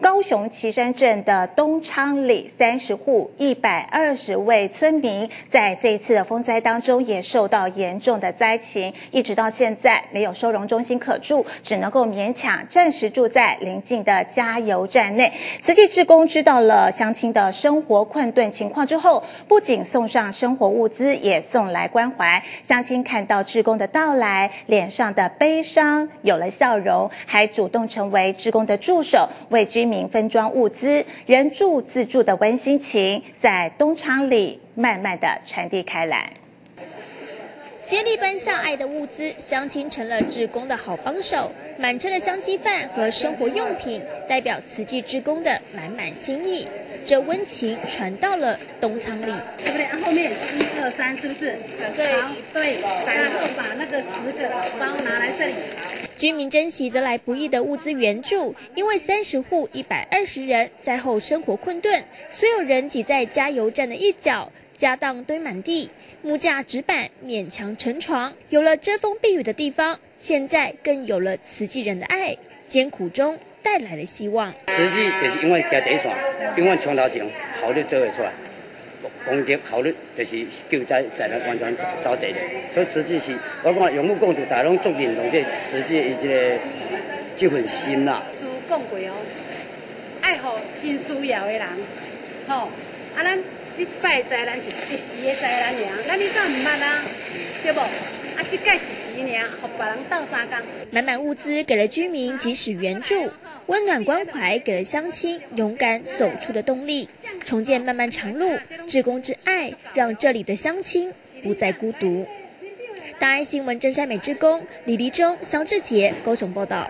高雄旗山镇的东昌里三十户一百二十位村民，在这一次的风灾当中也受到严重的灾情，一直到现在没有收容中心可住，只能够勉强暂时住在邻近的加油站内。慈济志工知道了乡亲的生活困顿情况之后，不仅送上生活物资，也送来关怀。乡亲看到志工的到来，脸上的悲伤有了笑容，还主动成为志工的助手，为居。民分装物资，人助自助的温馨情，在东厂里慢慢的传递开来。接力奔向爱的物资，乡亲成了志工的好帮手。满车的香鸡饭和生活用品，代表慈济志工的满满心意。这温情传到了东仓里，对不对？后面一二三，是不是？好，对，然后把那个十个包拿来这里。居民珍惜得来不易的物资援助，因为三十户一百二十人灾后生活困顿，所有人挤在加油站的一角，家当堆满地，木架纸板勉强成床，有了遮风避雨的地方，现在更有了慈济人的爱，艰苦中带来了希望。慈济就是因为行第一线，因为从头前效率做会出来。攻击效率就是救灾才能完全走第一，所以实际是我讲用武共主，大家拢足认同这实际伊这个这份心啦。书讲过哦，爱好真需要的人，吼，啊咱这摆灾难是一时的灾难尔，咱你怎唔捌啊？对不？啊，这盖一时尔，互别人斗三工。满满物资给了居民及时援助，温暖关怀给了乡亲勇敢走出的动力。重建漫漫长路，志工之爱让这里的乡亲不再孤独。大爱新闻真善美之工李黎忠、肖志杰高雄报道。